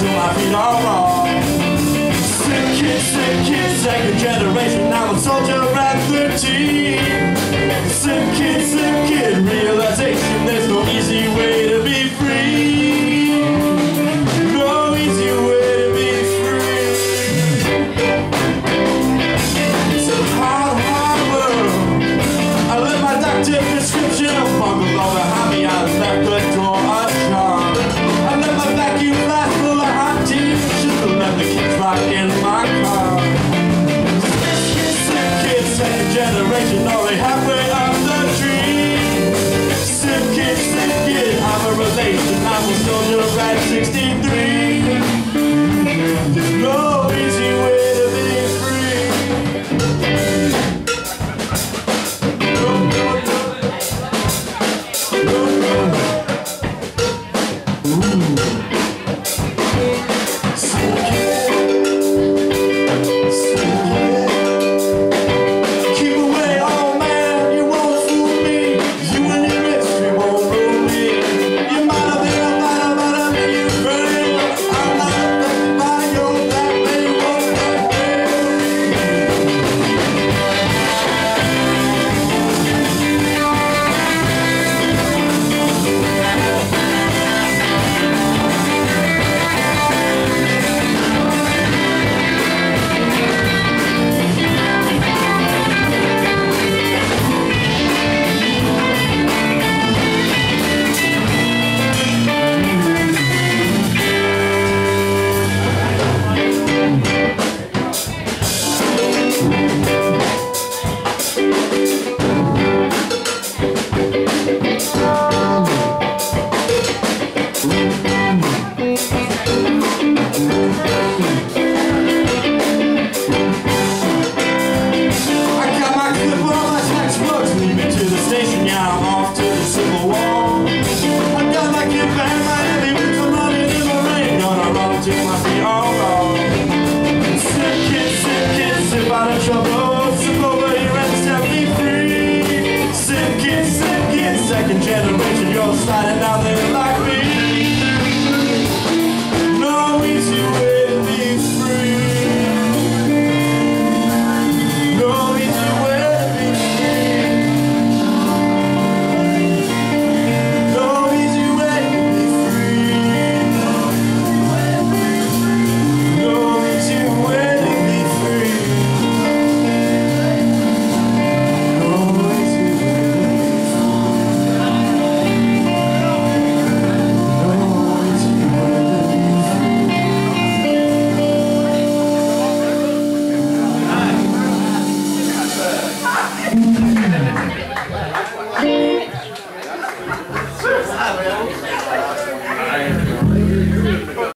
till I feel all wrong. Sick kids, sick kids, second generation, Now a soldier at 13. Sick kid, sick kid, realization there's no easy way to be free. No easy way to be free. It's a hard, hard world. I let my doctor prescription, a fog of all behind me, I left generation, only halfway up the tree. Sick kid, sick kid, I'm a relation. I'm a soldier at 63. There's no I